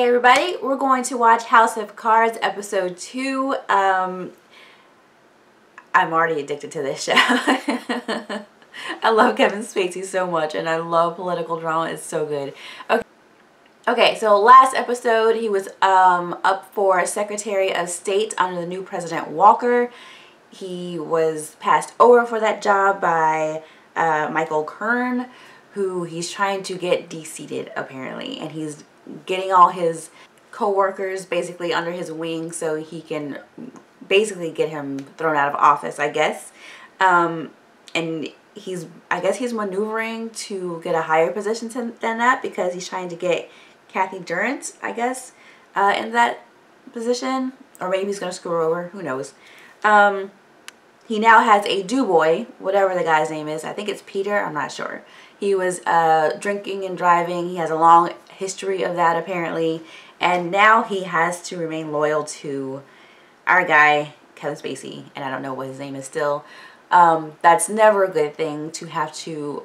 Hey everybody, we're going to watch House of Cards episode 2. Um, I'm already addicted to this show. I love Kevin Spacey so much and I love political drama. It's so good. Okay. Okay, so last episode he was um, up for Secretary of State under the new President Walker. He was passed over for that job by uh, Michael Kern, who he's trying to get de-seated apparently. And he's getting all his co-workers basically under his wing so he can basically get him thrown out of office, I guess. Um, and he's, I guess he's maneuvering to get a higher position than that because he's trying to get Kathy Durant, I guess, uh, in that position. Or maybe he's going to screw her over. Who knows. Um, he now has a do-boy, whatever the guy's name is. I think it's Peter. I'm not sure. He was uh, drinking and driving. He has a long history of that apparently. And now he has to remain loyal to our guy, Kevin Spacey. And I don't know what his name is still. Um, that's never a good thing to have to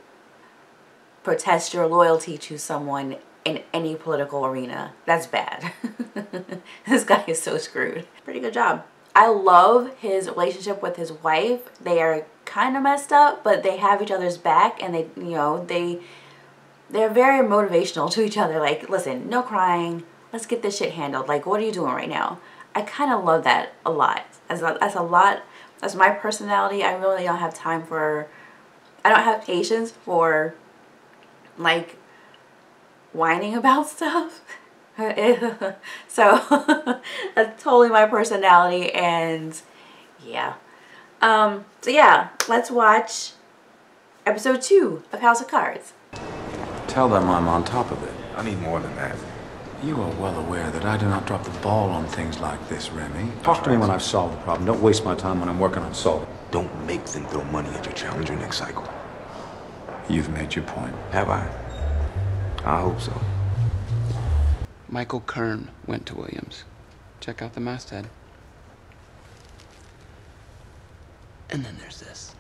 protest your loyalty to someone in any political arena. That's bad. this guy is so screwed. Pretty good job. I love his relationship with his wife. They are kind of messed up, but they have each other's back and they, you know, they they're very motivational to each other. Like, listen, no crying. Let's get this shit handled. Like, what are you doing right now? I kind of love that a lot. As a, as a lot, as my personality, I really don't have time for, I don't have patience for, like, whining about stuff. so, that's totally my personality and, yeah. Um, so yeah, let's watch episode two of House of Cards. Tell them I'm on top of it. I need more than that. You are well aware that I do not drop the ball on things like this, Remy. Talk to me when I've solved the problem. Don't waste my time when I'm working on solving. Don't make them throw money at your challenger next cycle. You've made your point. Have I? I hope so. Michael Kern went to Williams. Check out the masthead. And then there's this.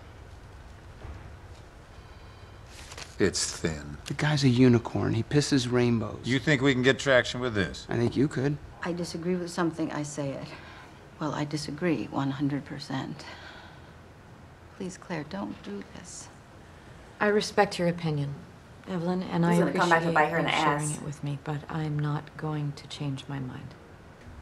It's thin. The guy's a unicorn. He pisses rainbows. You think we can get traction with this? I think you could. I disagree with something, I say it. Well, I disagree 100%. Please, Claire, don't do this. I respect your opinion, Evelyn, and I He's gonna appreciate come back and bite her in you the sharing ass. it with me, but I'm not going to change my mind.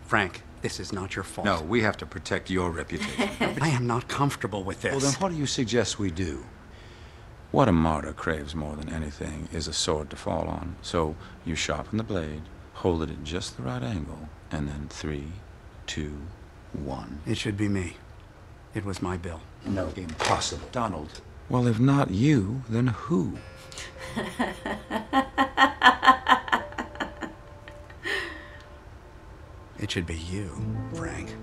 Frank, this is not your fault. No, we have to protect your reputation. I am not comfortable with this. Well, then what do you suggest we do? What a martyr craves more than anything is a sword to fall on. So you sharpen the blade, hold it at just the right angle, and then three, two, one. It should be me. It was my bill. No, impossible. Donald. Well, if not you, then who? It should be you, Frank.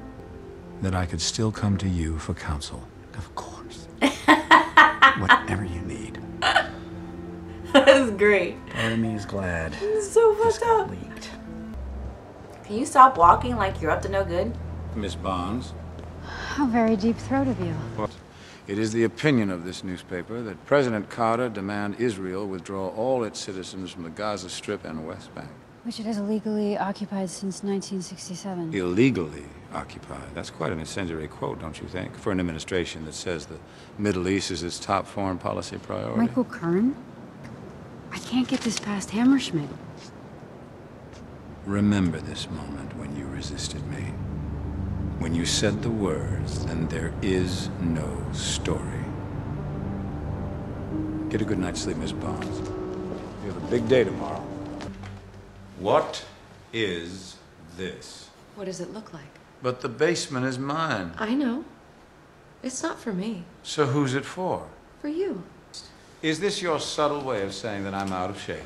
That I could still come to you for counsel. Of course. Whatever you need. That is great. Part of me is glad It's so fucked up. leaked. Can you stop walking like you're up to no good? Miss Barnes. How very deep throat of you. What? It is the opinion of this newspaper that President Carter demand Israel withdraw all its citizens from the Gaza Strip and West Bank. Which it has illegally occupied since 1967. Illegally occupied. That's quite an incendiary quote, don't you think? For an administration that says the Middle East is its top foreign policy priority. Michael Kern? I can't get this past Hammerschmidt. Remember this moment when you resisted me. When you said the words, then there is no story. Get a good night's sleep, Miss Barnes. You have a big day tomorrow. What is this? What does it look like? But the basement is mine. I know. It's not for me. So who's it for? For you. Is this your subtle way of saying that I'm out of shape?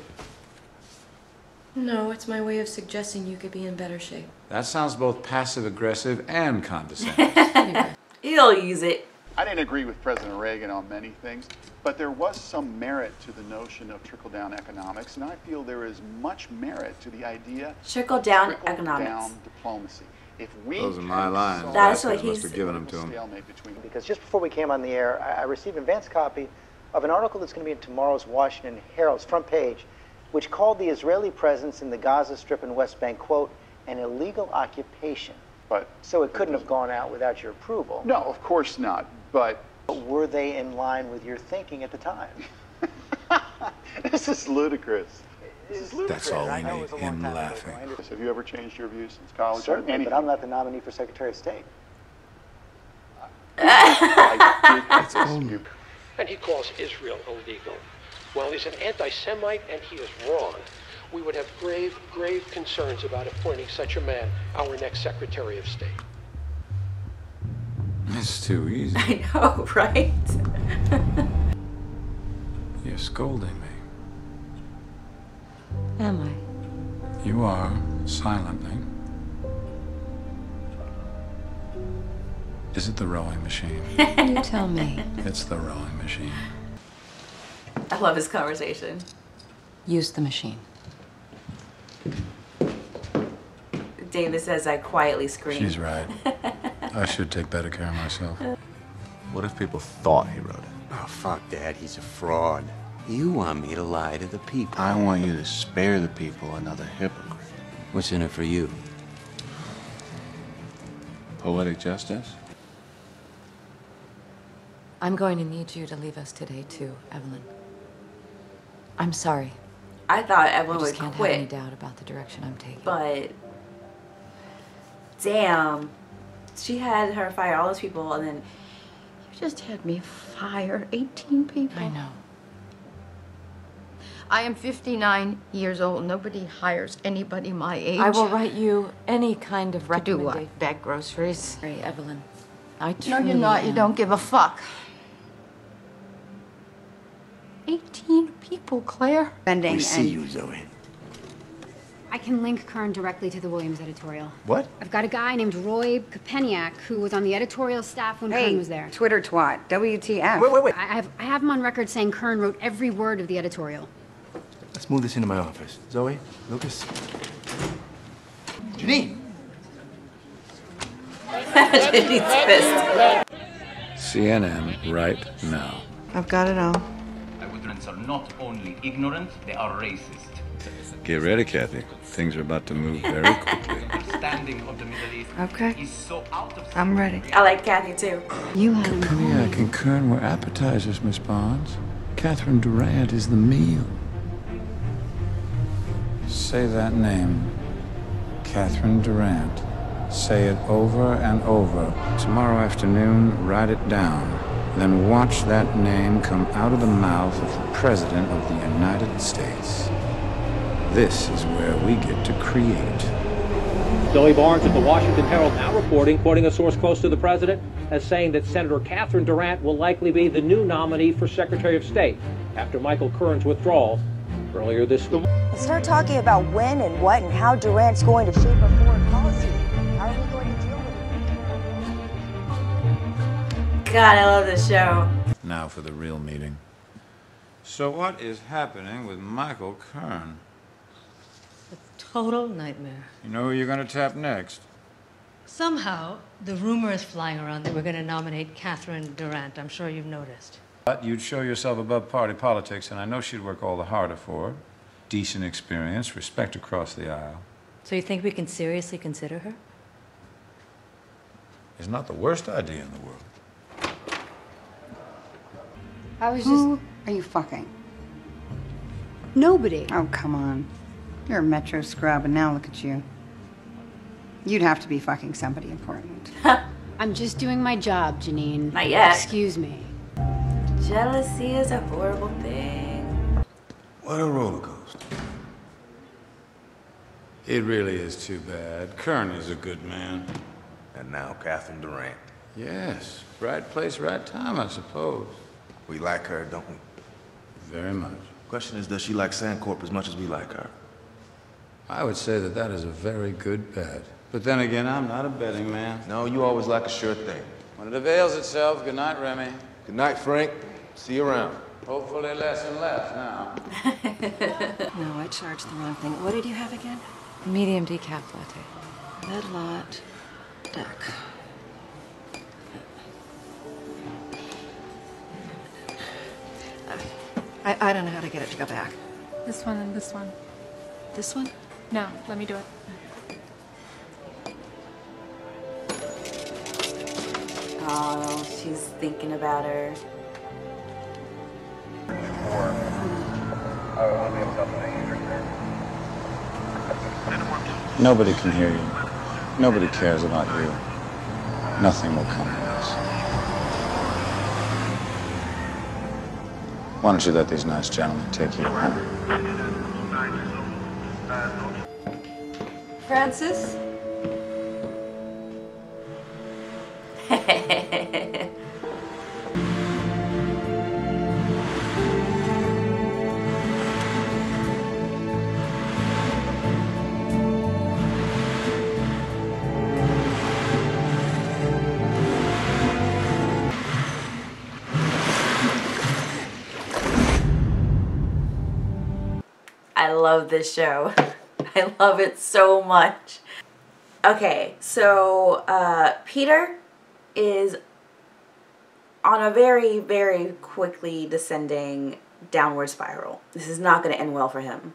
No, it's my way of suggesting you could be in better shape. That sounds both passive aggressive and condescending. Anyway, He'll use it. I didn't agree with President Reagan on many things, but there was some merit to the notion of trickle-down economics, and I feel there is much merit to the idea Trickle down of trickle-down economics. diplomacy. If we Those are my lines. That's the what must he's- have given them to him. between because just before we came on the air, I I received an advance copy of an article that's going to be in tomorrow's Washington Herald's front page which called the Israeli presence in the Gaza Strip and West Bank, quote, an illegal occupation. But So it couldn't have gone out without your approval. no, of course not. But Were they in line with your thinking at the time? this is ludicrous. This is ludicrous. That's all I we know it need, was a long him time ago, laughing. Have you ever changed your views since college? Certainly, but I'm not the nominee for Secretary of State. I did disagree. And he calls Israel illegal. Well, he's an anti Semite and he is wrong. We would have grave, grave concerns about appointing such a man our next Secretary of State. It's too easy. I know, right? You're scolding me. Am I? You are, silently. Is it the rowing machine? You tell me. it's the rowing machine. I love his conversation. Use the machine. David says I quietly scream. She's right. I should take better care of myself. What if people thought he wrote it? Oh, fuck that. He's a fraud. You want me to lie to the people. I want you to spare the people another hypocrite. What's in it for you? Poetic justice? I'm going to need you to leave us today, too, Evelyn. I'm sorry. I thought Evelyn I just would can't have any doubt about the direction I'm taking. but damn, she had her fire all those people, and then You just had me fire 18 people. I know. I am 59 years old. Nobody hires anybody my age. I will write you any kind of To do recommendation. what? Bag groceries? Hey, Evelyn. I truly No, you're not. You don't give a fuck. 18 people, Claire. We see you, Zoe. I can link Kern directly to the Williams editorial. What? I've got a guy named Roy Kopeniak who was on the editorial staff when Kern was there. Twitter twat. WTF. Wait, wait, wait. I have, I have him on record saying Kern wrote every word of the editorial. Let's move this into my office. Zoe, Lucas. Janine! Jenny's pissed. CNN right now. I've got it all. Migrants are not only ignorant, they are racist. Get ready, Kathy. Things are about to move very quickly. Understanding of the Middle East Okay. is so out of I'm ready. I like Kathy too. You had him Cognac and Kern were appetizers, Miss Barnes. Catherine Durant is the meal. Say that name. Catherine Durant. Say it over and over. Tomorrow afternoon, write it down. Then watch that name come out of the mouth of the President of the United States. This is where we get to create. Zoe Barnes at the Washington Herald now reporting, quoting a source close to the president, as saying that Senator Catherine Durant will likely be the new nominee for Secretary of State after Michael Kern's withdrawal earlier this week. Start talking about when and what and how Durant's going to shape our foreign policy. God, I love this show. Now for the real meeting. So what is happening with Michael Kern? Total nightmare. You know who you're going to tap next? Somehow, the rumor is flying around that we're going to nominate Catherine Durant. I'm sure you've noticed. But you'd show yourself above party politics, and I know she'd work all the harder for it. Decent experience, respect across the aisle. So you think we can seriously consider her? It's not the worst idea in the world. I was just. Are you fucking? Nobody. Oh, come on. You're a metro scrub, and now look at you. You'd have to be fucking somebody important. I'm just doing my job, Janine. Not yet. Excuse me. Jealousy is a horrible thing. What a roller coaster. It really is too bad. Kern is a good man. And now Catherine Durant. Yes, right place, right time, I suppose. We like her, don't we? Very much. Question is, does she like SanCorp as much as we like her? I would say that that is a very good bet. But then again, I'm not a betting man. No, you always like a sure thing. When it avails itself, good night, Remy. Good night, Frank. See you around. Hopefully less and less now. No, I charged the wrong thing. What did you have again? Medium decaf latte. Red lot deck. I, I don't know how to get it to go back. This one and this one. This one? No, let me do it. Oh, she's thinking about her. Nobody can hear you. Nobody cares about you. Nothing will come of this. Why don't you let these nice gentlemen take you around? Francis? I love this show. I love it so much. Okay, so uh, Peter is on a very, very quickly descending downward spiral. This is not going to end well for him.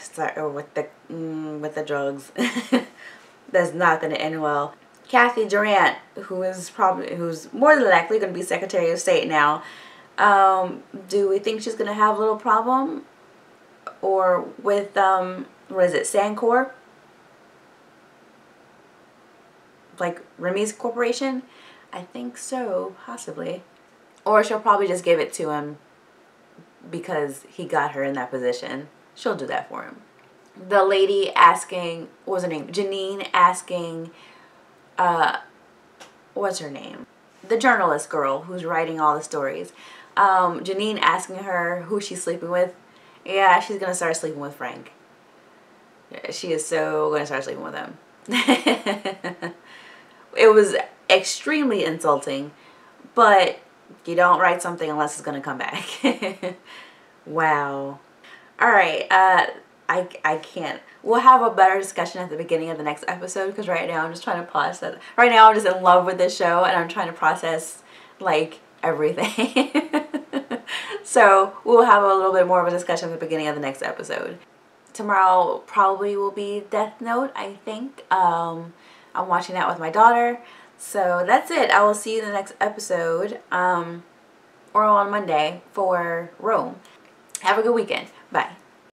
Start with the mm, with the drugs. That's not going to end well. Kathy Durant, who is probably who's more than likely going to be Secretary of State now. Um, do we think she's going to have a little problem? Or with, um, what is it, Sancor? Like Remy's corporation? I think so, possibly. Or she'll probably just give it to him because he got her in that position. She'll do that for him. The lady asking, what was her name? Janine asking, uh, what's her name? The journalist girl who's writing all the stories. Um, Janine asking her who she's sleeping with. Yeah, she's gonna start sleeping with Frank. She is so gonna start sleeping with him. it was extremely insulting, but you don't write something unless it's gonna come back. wow. All right. Uh, I I can't. We'll have a better discussion at the beginning of the next episode because right now I'm just trying to process. That. Right now I'm just in love with this show and I'm trying to process like everything. so we'll have a little bit more of a discussion at the beginning of the next episode. Tomorrow probably will be Death Note, I think. Um, I'm watching that with my daughter. So that's it. I will see you in the next episode um, or on Monday for Rome. Have a good weekend. Bye.